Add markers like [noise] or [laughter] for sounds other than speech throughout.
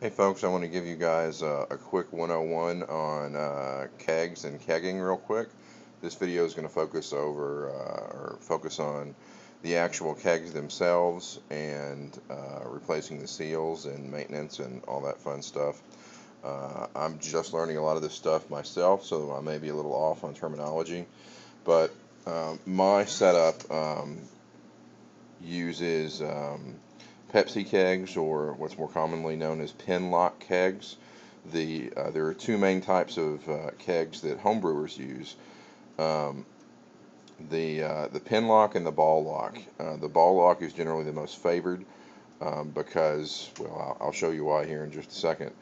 Hey folks, I want to give you guys a, a quick 101 on uh, kegs and kegging real quick. This video is going to focus over uh, or focus on the actual kegs themselves and uh, replacing the seals and maintenance and all that fun stuff. Uh, I'm just learning a lot of this stuff myself, so I may be a little off on terminology, but um, my setup um, uses um, Pepsi kegs, or what's more commonly known as pin lock kegs. The uh, there are two main types of uh, kegs that homebrewers use. Um, the uh, the pin lock and the ball lock. Uh, the ball lock is generally the most favored um, because, well, I'll, I'll, show you why here in just a second.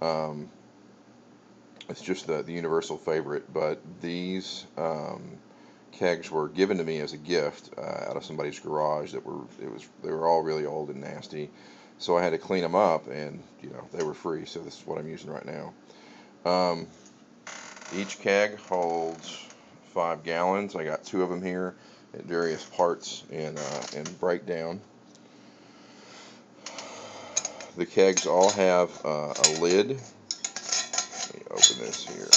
Um, it's just the, the universal favorite, but these um, kegs were given to me as a gift uh, out of somebody's garage that were it was they were all really old and nasty. So I had to clean them up and you know they were free. So this is what I'm using right now. Um, each keg holds five gallons. I got two of them here at various parts and uh, and breakdown the kegs all have uh, a lid. Let me open this here.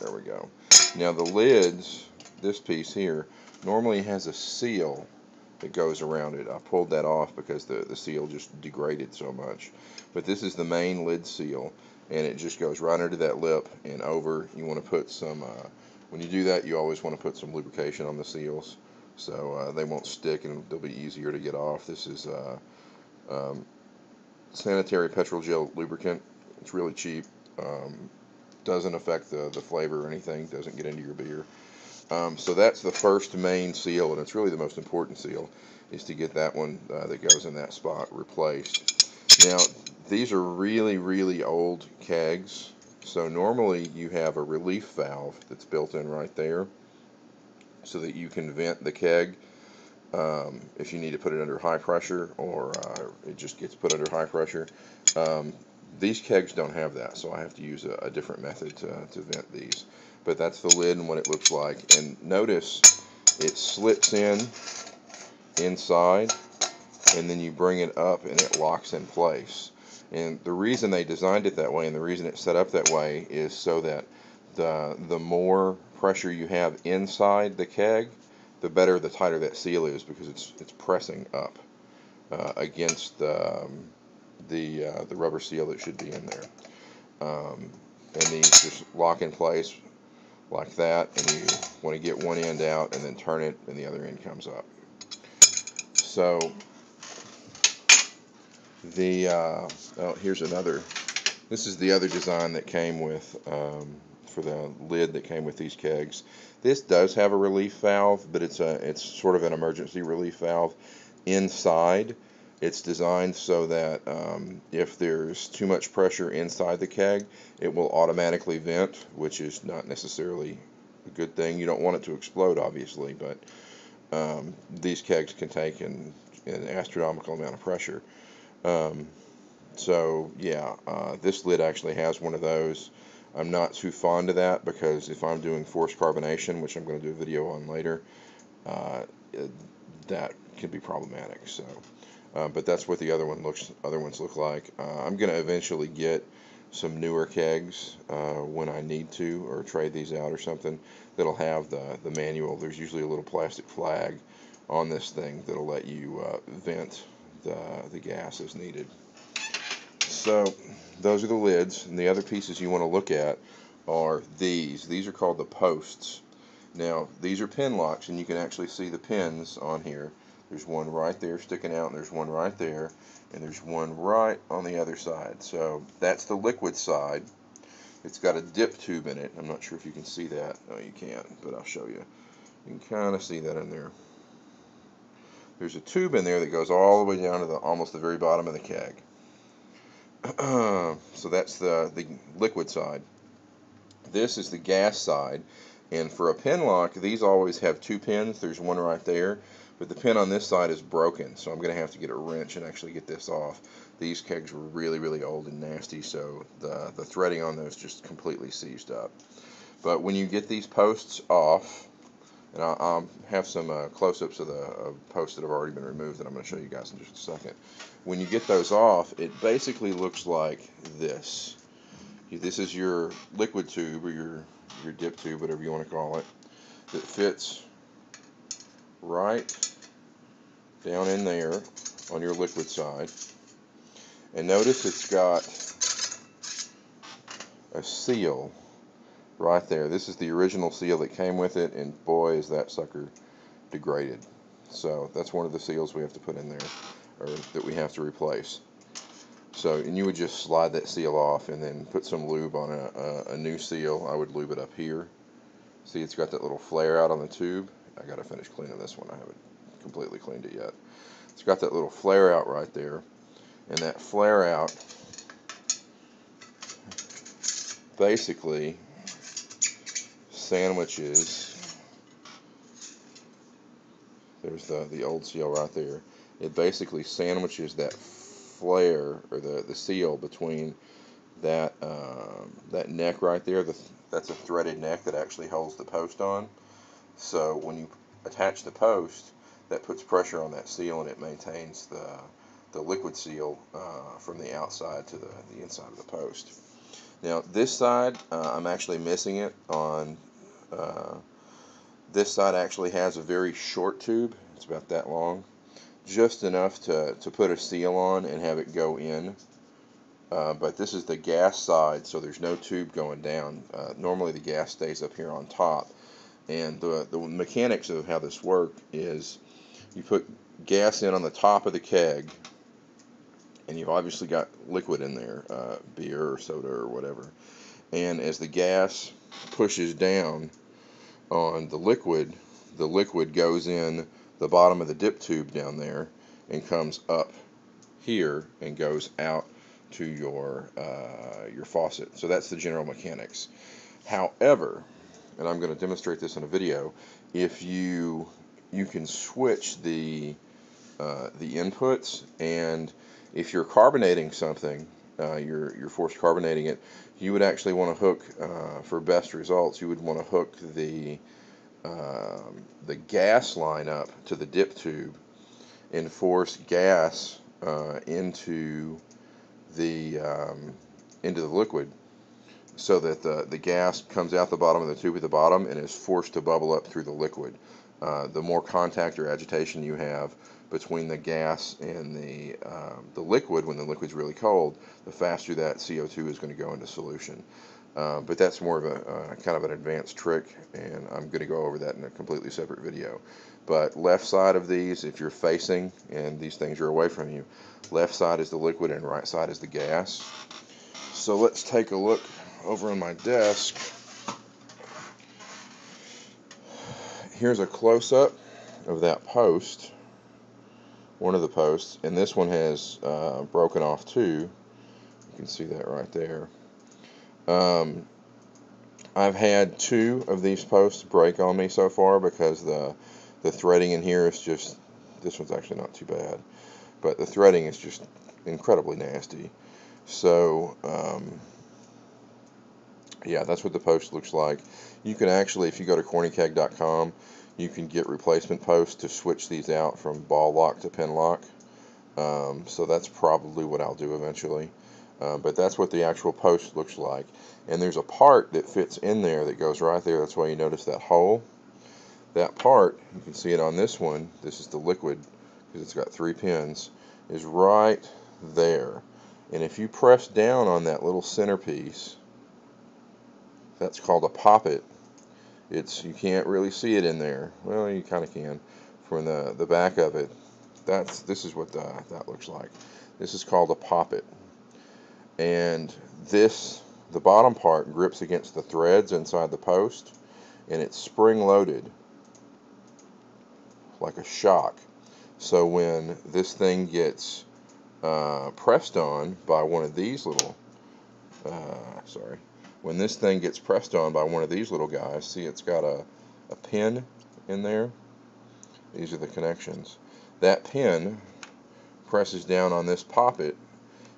There we go. Now the lids this piece here normally has a seal that goes around it. I pulled that off because the, the seal just degraded so much. But this is the main lid seal and it just goes right under that lip and over. You want to put some, uh, when you do that you always want to put some lubrication on the seals so uh, they won't stick and they'll be easier to get off. This is uh, um, sanitary petrol gel lubricant. It's really cheap. Um, doesn't affect the, the flavor or anything, doesn't get into your beer. Um, so that's the first main seal, and it's really the most important seal, is to get that one uh, that goes in that spot replaced. Now, these are really, really old kegs, so normally you have a relief valve that's built in right there so that you can vent the keg um, if you need to put it under high pressure or uh, it just gets put under high pressure. Um, these kegs don't have that, so I have to use a, a different method to, to vent these but that's the lid and what it looks like. And notice it slips in inside and then you bring it up and it locks in place. And the reason they designed it that way and the reason it's set up that way is so that the, the more pressure you have inside the keg, the better, the tighter that seal is because it's, it's pressing up uh, against um, the, uh, the rubber seal that should be in there. Um, and these just lock in place like that and you want to get one end out and then turn it and the other end comes up. So the uh, oh here's another this is the other design that came with um, for the lid that came with these kegs. This does have a relief valve but it's a it's sort of an emergency relief valve inside it's designed so that um, if there's too much pressure inside the keg, it will automatically vent, which is not necessarily a good thing. You don't want it to explode, obviously, but um, these kegs can take an, an, astronomical amount of pressure. Um, so, yeah, uh, this lid actually has one of those. I'm not too fond of that because if I'm doing forced carbonation, which I'm going to do a video on later, uh, that can be problematic. So. Uh, but that's what the other one looks other ones look like. Uh, I'm going to eventually get some newer kegs uh, when I need to or trade these out or something that'll have the, the manual. There's usually a little plastic flag on this thing that'll let you uh, vent the, the gas as needed. So those are the lids and the other pieces you want to look at are these. These are called the posts. Now these are pin locks and you can actually see the pins on here. There's one right there sticking out, and there's one right there, and there's one right on the other side. So that's the liquid side. It's got a dip tube in it. I'm not sure if you can see that. No, you can't, but I'll show you. You can kind of see that in there. There's a tube in there that goes all the way down to the almost the very bottom of the keg. [clears throat] so that's the, the liquid side. This is the gas side. And for a pin lock, these always have two pins. There's one right there but the pin on this side is broken, so I'm going to have to get a wrench and actually get this off. These kegs were really, really old and nasty, so the, the threading on those just completely seized up. But when you get these posts off, And I'll, I'll have some uh, close-ups of the uh, posts that have already been removed that I'm going to show you guys in just a second. When you get those off, it basically looks like this. This is your liquid tube or your, your dip tube, whatever you want to call it, that fits right down in there on your liquid side. And notice it's got a seal right there. This is the original seal that came with it, and boy, is that sucker degraded. So that's one of the seals we have to put in there, or that we have to replace. So, and you would just slide that seal off and then put some lube on a, a, a new seal. I would lube it up here. See, it's got that little flare out on the tube. I got to finish cleaning this one. I haven't completely cleaned it yet. It's got that little flare out right there. And that flare out basically sandwiches there's the, the old seal right there it basically sandwiches that flare or the, the seal between that um, that neck right there the, that's a threaded neck that actually holds the post on so when you attach the post that puts pressure on that seal and it maintains the the liquid seal uh, from the outside to the, the inside of the post. Now this side, uh, I'm actually missing it on, uh, this side actually has a very short tube, it's about that long, just enough to, to put a seal on and have it go in. Uh, but this is the gas side, so there's no tube going down. Uh, normally the gas stays up here on top. And the, the mechanics of how this works is you put gas in on the top of the keg, and you've obviously got liquid in there, uh, beer or soda or whatever. And as the gas pushes down on the liquid, the liquid goes in the bottom of the dip tube down there and comes up here and goes out to your uh, your faucet. So that's the general mechanics. However, and I'm going to demonstrate this in a video, if you you can switch the uh, the inputs and if you're carbonating something, uh, you're, you're force carbonating it, you would actually want to hook, uh, for best results, you would want to hook the, um, the gas line up to the dip tube and force gas uh, into the um, into the liquid so that the, the gas comes out the bottom of the tube at the bottom and is forced to bubble up through the liquid. Uh, the more contact or agitation you have between the gas and the, um, the liquid when the liquid's really cold, the faster that CO2 is going to go into solution. Uh, but that's more of a uh, kind of an advanced trick, and I'm going to go over that in a completely separate video. But left side of these, if you're facing and these things are away from you, left side is the liquid and right side is the gas. So let's take a look over on my desk. Here's a close-up of that post one of the posts, and this one has uh, broken off too. You can see that right there. Um, I've had two of these posts break on me so far because the the threading in here is just this one's actually not too bad, but the threading is just incredibly nasty. So um, yeah, that's what the post looks like. You can actually, if you go to cornykeg.com, you can get replacement posts to switch these out from ball lock to pin lock. Um, so that's probably what I'll do eventually. Uh, but that's what the actual post looks like. And there's a part that fits in there that goes right there. That's why you notice that hole. That part, you can see it on this one. This is the liquid because it's got three pins, is right there. And if you press down on that little centerpiece, that's called a poppet it's you can't really see it in there. Well, you kind of can from the the back of it. That's this is what the, that looks like. This is called a poppet, and this the bottom part grips against the threads inside the post, and it's spring loaded like a shock. So when this thing gets uh, pressed on by one of these little, uh, sorry, when this thing gets pressed on by one of these little guys, see it's got a, a pin in there. These are the connections. That pin presses down on this poppet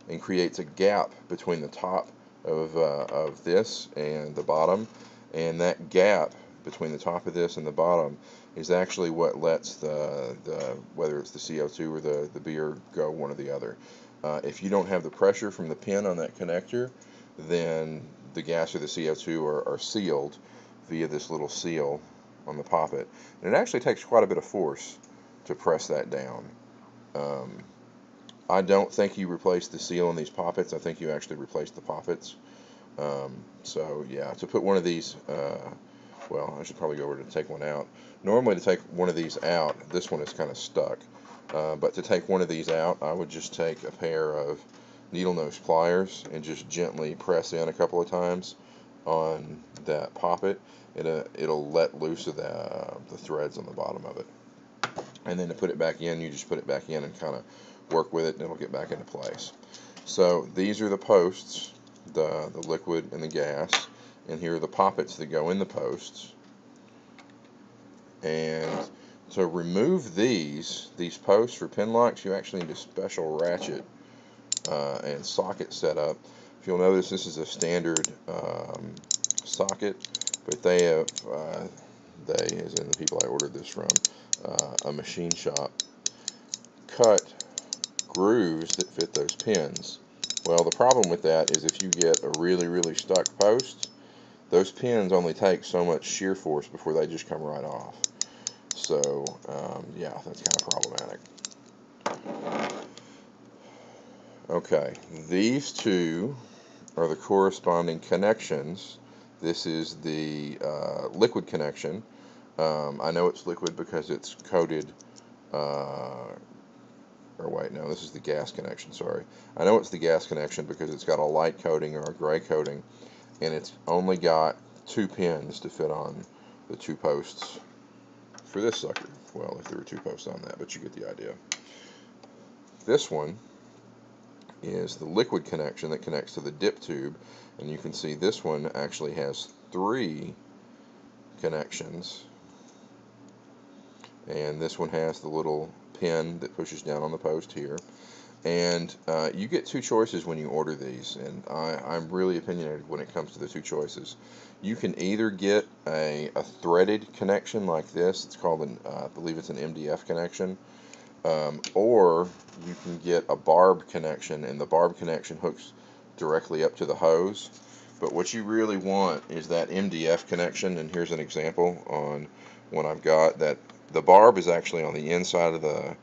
and creates a gap between the top of, uh, of this and the bottom. And that gap between the top of this and the bottom is actually what lets the, the whether it's the CO2 or the, the beer go one or the other. Uh, if you don't have the pressure from the pin on that connector, then the gas or the CO2 are, are sealed via this little seal on the poppet. And it actually takes quite a bit of force to press that down. Um, I don't think you replace the seal on these poppets. I think you actually replace the poppets. Um, so yeah, to put one of these, uh, well, I should probably go over to take one out. Normally to take one of these out, this one is kind of stuck. Uh, but to take one of these out, I would just take a pair of needle nose pliers and just gently press in a couple of times on that poppet. It, uh, it'll let loose of the, uh, the threads on the bottom of it. And then to put it back in, you just put it back in and kind of work with it and it'll get back into place. So these are the posts, the, the liquid and the gas, and here are the poppets that go in the posts. And to remove these, these posts for pin locks, you actually need a special ratchet uh, and socket setup. If you'll notice, this is a standard um, socket, but they have, uh, they, as in the people I ordered this from, uh, a machine shop, cut grooves that fit those pins. Well, the problem with that is if you get a really, really stuck post, those pins only take so much shear force before they just come right off. So, um, yeah, that's kind of problematic. Okay, these two are the corresponding connections. This is the uh, liquid connection. Um, I know it's liquid because it's coated, uh, or wait, no, this is the gas connection, sorry. I know it's the gas connection because it's got a light coating or a gray coating, and it's only got two pins to fit on the two posts for this sucker. Well, if there were two posts on that, but you get the idea. This one is the liquid connection that connects to the dip tube. And you can see this one actually has three connections. And this one has the little pin that pushes down on the post here. And uh, you get two choices when you order these. And I, am really opinionated when it comes to the two choices. You can either get a, a threaded connection like this. It's called an uh, I believe it's an MDF connection um, or you can get a barb connection and the barb connection hooks directly up to the hose. But what you really want is that MDF connection and here's an example on one I've got that the barb is actually on the inside of the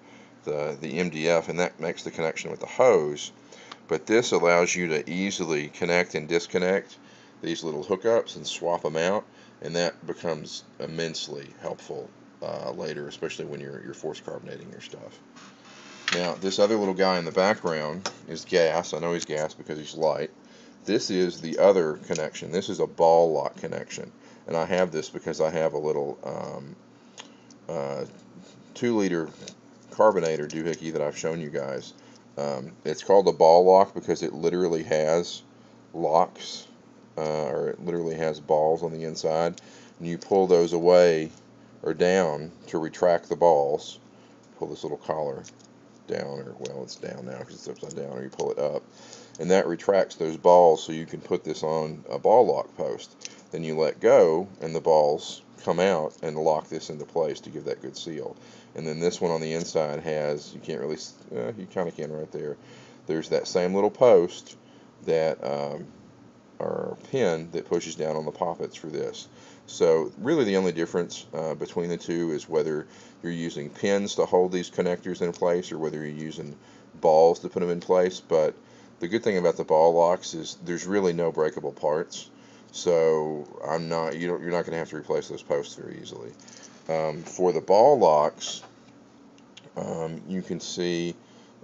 the, the MDF and that makes the connection with the hose. But this allows you to easily connect and disconnect these little hookups and swap them out and that becomes immensely helpful uh, later, especially when you're, you're force carbonating your stuff. Now, this other little guy in the background is gas. I know he's gas because he's light. This is the other connection. This is a ball lock connection. And I have this because I have a little um, uh, 2 liter carbonator doohickey that I've shown you guys. Um, it's called a ball lock because it literally has locks, uh, or it literally has balls on the inside. And you pull those away or down to retract the balls. Pull this little collar down, or well, it's down now because it's upside down, or you pull it up, and that retracts those balls so you can put this on a ball lock post. Then you let go, and the balls come out and lock this into place to give that good seal. And then this one on the inside has, you can't really, uh, you kind of can right there. There's that same little post that, um, or pin that pushes down on the poppets for this. So really the only difference uh, between the two is whether you're using pins to hold these connectors in place or whether you're using balls to put them in place. But the good thing about the ball locks is there's really no breakable parts. So I'm not you don't, you're not going to have to replace those posts very easily. Um, for the ball locks, um, you can see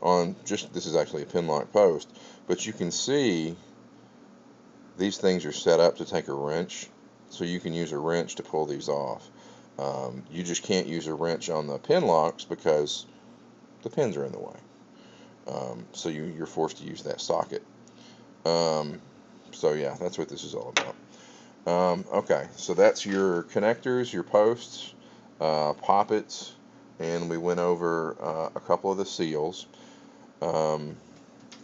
on just this is actually a pin lock post, but you can see these things are set up to take a wrench so you can use a wrench to pull these off. Um, you just can't use a wrench on the pin locks because the pins are in the way. Um, so you, you're forced to use that socket. Um, so yeah, that's what this is all about. Um, okay, so that's your connectors, your posts, uh, poppets, and we went over uh, a couple of the seals. Um,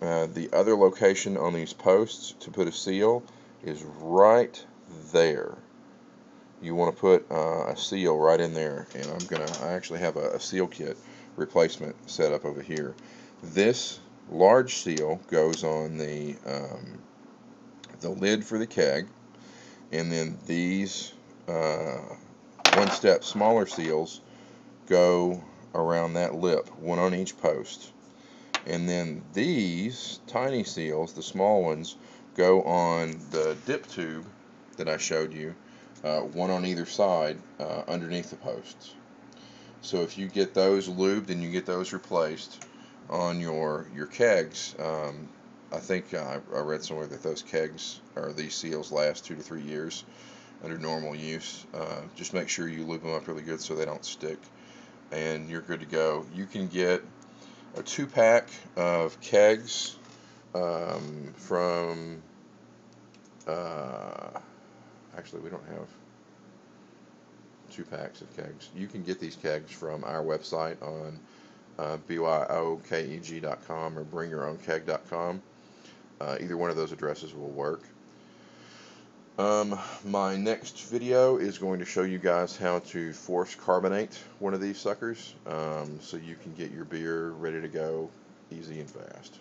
uh, the other location on these posts to put a seal is right there. you want to put uh, a seal right in there and I'm gonna I actually have a, a seal kit replacement set up over here this large seal goes on the um, the lid for the keg and then these uh, one step smaller seals go around that lip one on each post and then these tiny seals the small ones go on the dip tube that I showed you uh, one on either side uh, underneath the posts. So if you get those lubed and you get those replaced on your your kegs, um, I think uh, I read somewhere that those kegs or these seals last two to three years under normal use. Uh, just make sure you lube them up really good so they don't stick, and you're good to go. You can get a two pack of kegs um, from uh, actually we don't have two packs of kegs. You can get these kegs from our website on uh, byokeg.com or bringyourown.keg.com. Uh, either one of those addresses will work. Um, my next video is going to show you guys how to force carbonate one of these suckers um, so you can get your beer ready to go easy and fast.